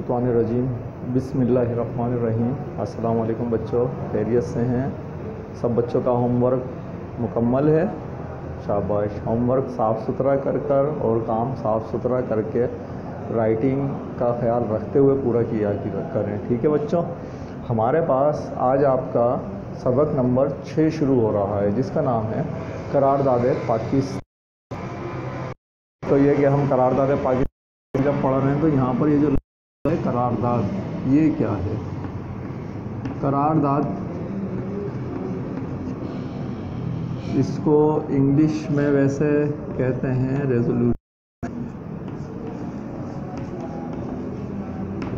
मिनशैतवानरजीम बिसमीम अस्सलाम बच्चों, खैरियत से हैं? सब बच्चों का होमवर्क मुकम्मल है? शाबाश। होमवर्क साफ़ सुथरा कर कर और काम साफ़ सुथरा करके राइटिंग का ख्याल रखते हुए पूरा किया कि करें। ठीक है बच्चों? हमारे पास आज आपका सबक नंबर छः शुरू हो रहा है, जिसका नाम है करारदाद पाकिस्तान। तो ये कि हम करारदाद पाकिस्तान जब पढ़ रहे हैं तो यहाँ पर ये जो करारदाद, ये क्या है? करारदाद, इसको इंग्लिश में वैसे कहते हैं रेजोल्यूशन।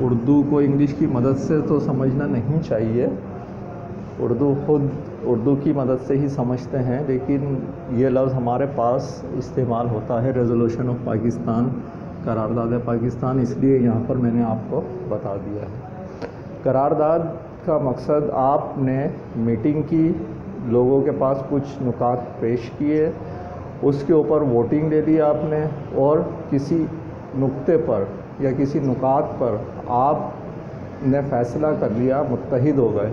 उर्दू को इंग्लिश की मदद से तो समझना नहीं चाहिए। उर्दू खुद, उर्दू की मदद से ही समझते हैं, लेकिन ये लफ्ज़ हमारे पास इस्तेमाल होता है रेजोल्यूशन ऑफ़ पाकिस्तान। करारदाद पाकिस्तान, इसलिए यहाँ पर मैंने आपको बता दिया है। करारदाद का मकसद, आपने मीटिंग की, लोगों के पास कुछ नुकात पेश किए, उसके ऊपर वोटिंग दे दी आपने, और किसी नुक्ते पर या किसी नुकात पर आपने फ़ैसला कर लिया मुतहद हो गए।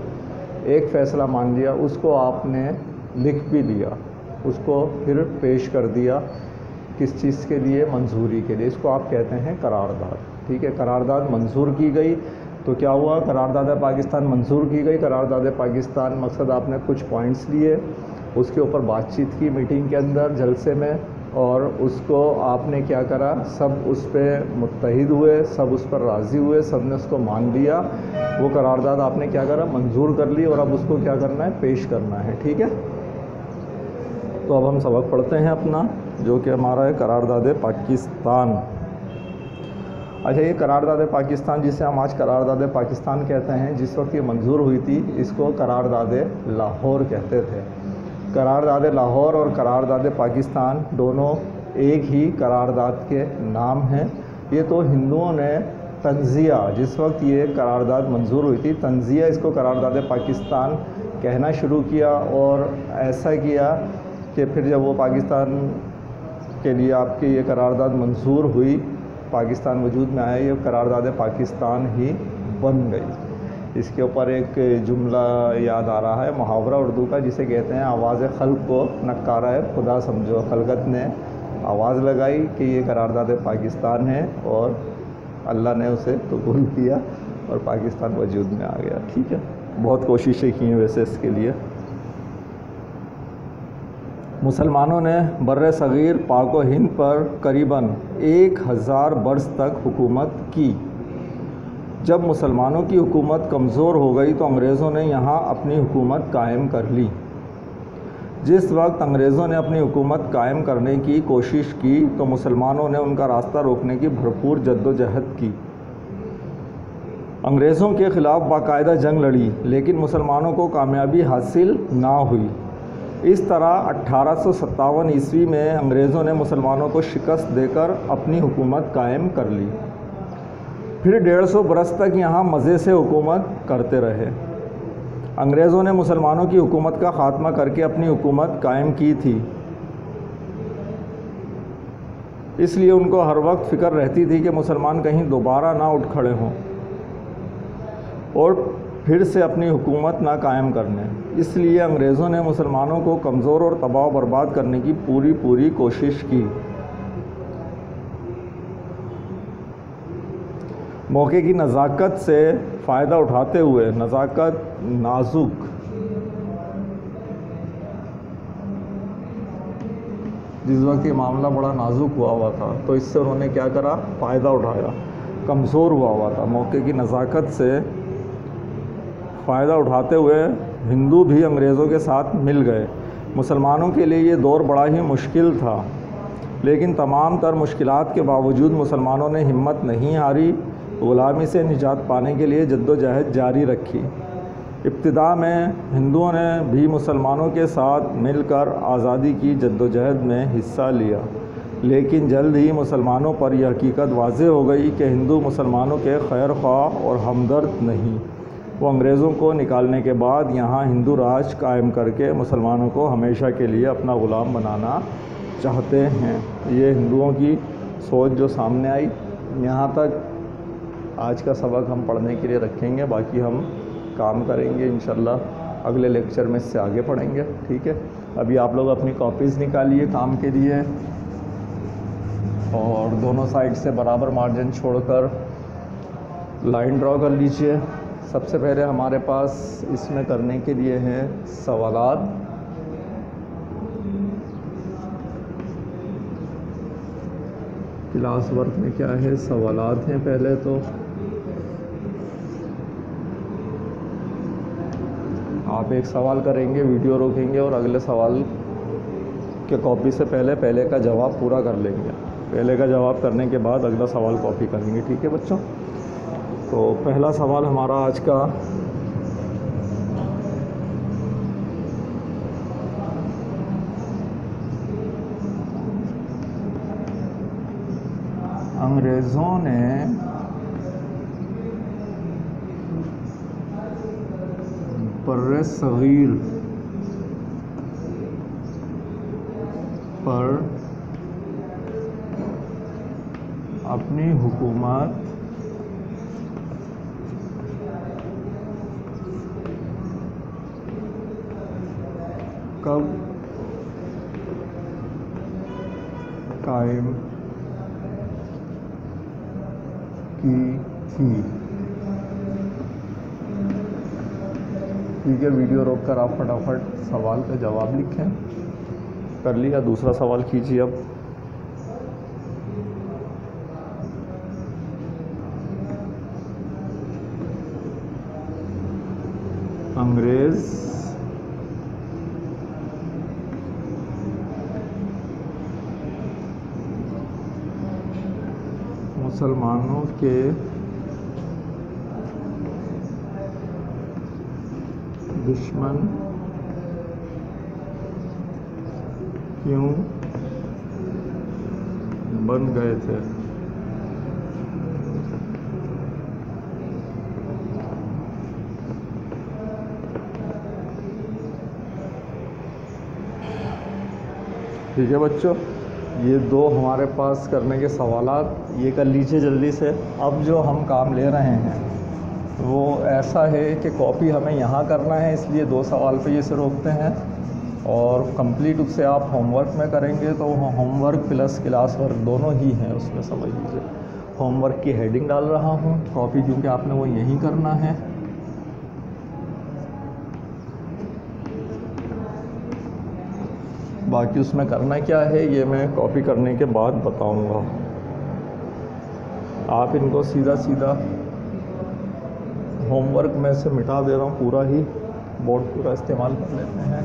एक फ़ैसला मान लिया, उसको आपने लिख भी लिया, उसको फिर पेश कर दिया। किस चीज़ के लिए? मंजूरी के लिए। इसको आप कहते हैं करारदाद। ठीक है, करारदाद मंजूर की गई। तो क्या हुआ? करारदाद पाकिस्तान मंजूर की गई। करारदाद पाकिस्तान मकसद आपने कुछ पॉइंट्स लिए। उसके ऊपर बातचीत की मीटिंग के अंदर, जलसे में। और उसको आपने क्या करा? सब उस पर मुतहद हुए, सब उस पर राज़ी हुए, सबने उसको मान लिया। वो करारदाद आपने क्या करा? मंजूर कर ली और अब उसको क्या करना है? पेश करना है। ठीक है? तो अब हम सबक पढ़ते हैं अपना। जो कि हमारा है करारदाद पाकिस्तान। अच्छा ये करारदाद पाकिस्तान जिसे हम आज करारदाद पाकिस्तान कहते हैं, जिस वक्त ये मंजूर हुई थी, इसको करारदाद लाहौर कहते थे। करारदाद लाहौर और करारदाद पाकिस्तान दोनों एक ही करारदाद के नाम हैं। ये तो हिंदुओं ने तंजिया, जिस वक्त ये करारदाद मंजूर हुई थी, तंजिया इसको करारदाद पाकिस्तान कहना शुरू किया और ऐसा किया कि फिर जब वो पाकिस्तान के लिए आपकी ये करारदाद मंजूर हुई। पाकिस्तान वजूद में आया ये करारदाद पाकिस्तान ही बन गई। इसके ऊपर एक जुमला याद आ रहा है, मुहावरा उर्दू का, जिसे कहते हैं आवाज़ खल को। नकारा है, खुदा समझो, खलगत ने आवाज़ लगाई कि ये करारदाद पाकिस्तान है और अल्लाह ने उसे कबूल किया और पाकिस्तान वजूद में आ गया। ठीक है, बहुत कोशिशें की हैं वैसे इसके लिए। मुसलमानों ने बर सग़ीर पाक हिंद पर करीबन एक हज़ार बरस तक हुकूमत की। जब मुसलमानों की हुकूमत कमज़ोर हो गई तो अंग्रेज़ों ने यहाँ अपनी हुकूमत कायम कर ली। जिस वक्त अंग्रेज़ों ने अपनी हुकूमत कायम करने की कोशिश की तो मुसलमानों ने उनका रास्ता रोकने की भरपूर जद्दोजहद की। अंग्रेज़ों के ख़िलाफ़ बाकायदा जंग लड़ी, लेकिन मुसलमानों को कामयाबी हासिल ना हुई। इस तरह अट्ठारह ईस्वी में अंग्रेज़ों ने मुसलमानों को शिकस्त देकर अपनी हुकूमत कायम कर ली। फिर डेढ़ सौ बरस तक यहाँ मज़े से हुकूमत करते रहे। अंग्रेज़ों ने मुसलमानों की हुकूमत का ख़ात्मा करके अपनी हुकूमत कायम की थी। इसलिए उनको हर वक्त फ़िक्र रहती थी कि मुसलमान कहीं दोबारा ना उठ खड़े हों। और फिर से अपनी हुकूमत ना कायम करने। इसलिए अंग्रेज़ों ने मुसलमानों को कमज़ोर और तबाह बर्बाद करने की पूरी पूरी कोशिश की। मौके की नज़ाकत से फ़ायदा उठाते हुए, नज़ाकत नाजुक। जिस वक्त ये मामला बड़ा नाजुक हुआ हुआ था तो इससे उन्होंने क्या करा? फ़ायदा उठाया। कमज़ोर हुआ हुआ था। मौके की नज़ाकत से फ़ायदा उठाते हुए हिंदू भी अंग्रेज़ों के साथ मिल गए। मुसलमानों के लिए ये दौर बड़ा ही मुश्किल था। लेकिन तमाम तर मुश्किल के बावजूद मुसलमानों ने हिम्मत नहीं हारी, ग़ुलामी से निजात पाने के लिए जद्दोजहद जारी रखी। इब्तदा में हिंदुओं ने भी मुसलमानों के साथ मिलकर आज़ादी की जद्दोजहद में हिस्सा लिया। लेकिन जल्द ही मुसलमानों पर यह हकीकत वाज हो गई कि हिंदू मुसलमानों के खैर ख्वाह और हमदर्द नहीं। वो अंग्रेज़ों को निकालने के बाद यहाँ हिंदू राज कायम करके मुसलमानों को हमेशा के लिए अपना ग़ुलाम बनाना चाहते हैं। ये हिंदुओं की सोच जो सामने आई, यहाँ तक आज का सबक हम पढ़ने के लिए रखेंगे, बाकी हम काम करेंगे इन अगले लेक्चर में इससे आगे पढ़ेंगे, ठीक है? अभी आप लोग अपनी कॉपीज़ निकालिए काम के लिए और दोनों साइड से बराबर मार्जिन छोड़कर लाइन ड्रॉ कर लीजिए। सबसे पहले हमारे पास इसमें करने के लिए हैं सवालात। क्लास वर्क में क्या है? सवालात हैं पहले तो। आप एक सवाल करेंगे, वीडियो रोकेंगे और अगले सवाल के कॉपी से पहले पहले का जवाब पूरा कर लेंगे। पहले का जवाब करने के बाद अगला सवाल कॉपी करेंगे, ठीक है बच्चों? तो पहला सवाल हमारा आज का। अंग्रेज़ों ने बर सग़ीर पर अपनी हुकूमत कब? कायम की थी। ठीक है, वीडियो रोक कर आप फटाफट सवाल का जवाब लिखें। कर लिया, दूसरा सवाल कीजिए अब। अंग्रेज़ मुसलमानों के दुश्मन क्यों बन गए थे? ठीक है बच्चों? ये दो हमारे पास करने के सवालात, ये कर लीजिए जल्दी से। अब जो हम काम ले रहे हैं, वो ऐसा है कि कॉपी हमें यहाँ करना है, इसलिए दो सवाल पे ये से रोकते हैं। और कंप्लीट उससे आप होमवर्क में करेंगे तो होमवर्क प्लस क्लास वर्क दोनों ही हैं, उसमें समझ लीजिए। होमवर्क की हेडिंग डाल रहा हूँ, कॉपी क्योंकि आपने वो यहीं करना है। बाकी उसमें करना क्या है, ये मैं कॉपी करने के बाद बताऊँगा। आप इनको सीधा सीधा होमवर्क में से मिटा दे रहा हूँ, पूरा ही बोर्ड पूरा इस्तेमाल कर लेते हैं।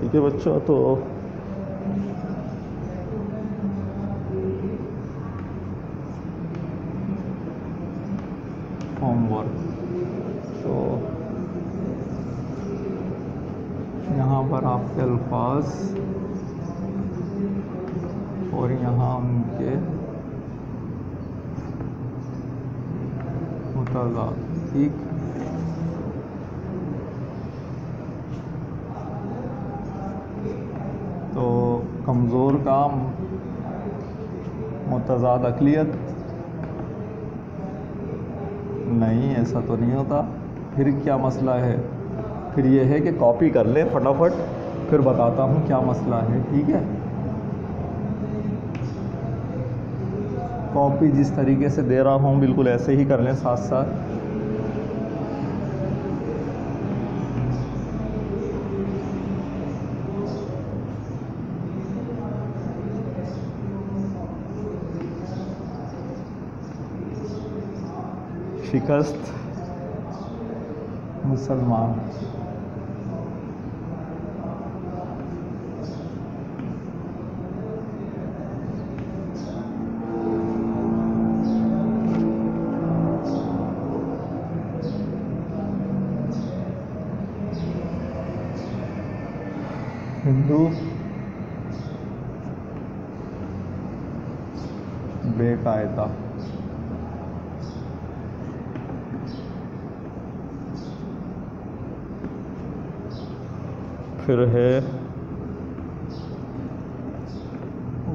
ठीक है बच्चों तो होमवर्क तो यहाँ पर आपके अल्फाज। और यहाँ उनके मुतजा ठीक। तो कमज़ोर का मुतजाद अकलीत। नहीं, ऐसा तो नहीं होता। फिर क्या मसला है? फिर ये है कि कॉपी कर ले फटाफट। फिर बताता हूँ क्या मसला है, ठीक है? कॉपी जिस तरीके से दे रहा हूँ, बिल्कुल ऐसे ही कर लें साथ साथ शिकस्त मुसलमान। हिंदू बेकायदा। फिर है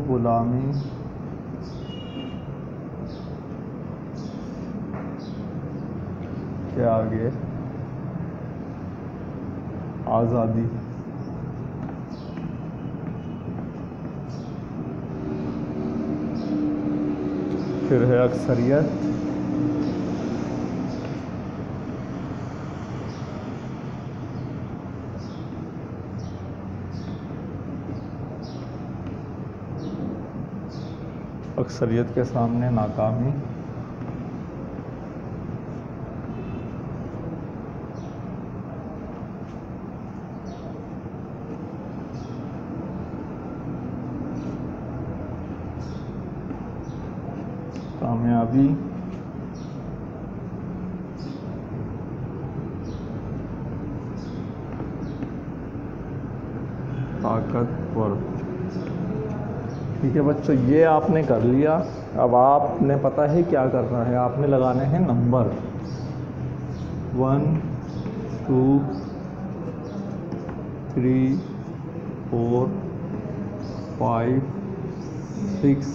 गुलामी। के आगे? आज़ादी। फिर है अक्सरियत। अक्सरियत के सामने नाकामी। कामयाबी ताकतवर ठीक है बच्चों, ये आपने कर लिया। अब आपने पता है क्या करना है? आपने लगाने हैं number. One two three four five six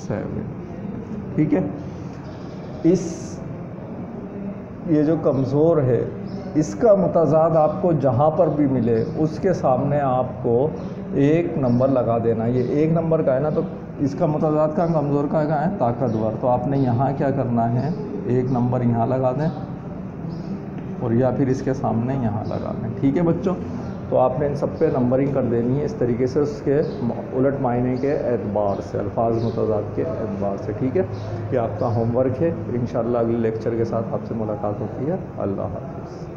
seven ठीक है? इस, ये जो कमज़ोर है, इसका मुतजाद आपको जहाँ पर भी मिले, उसके सामने आपको एक नंबर लगा देना। ये एक नंबर का है ना तो इसका मतजाद का कमज़ोर का क्या है? ताकतवर तो आपने यहाँ क्या करना है? एक नंबर यहाँ लगा दें और या फिर इसके सामने यहाँ लगा दें। ठीक है बच्चों? तो आपने इन सब पे नंबरिंग कर देनी है। इस तरीके से उसके उलट मायने के एतबार से, अल्फाज मतदाद के एतबार से, ठीक है? ये आपका होमवर्क है। इन अगले लेक्चर के साथ आपसे मुलाकात होती है। अल्लाह हाफिज़।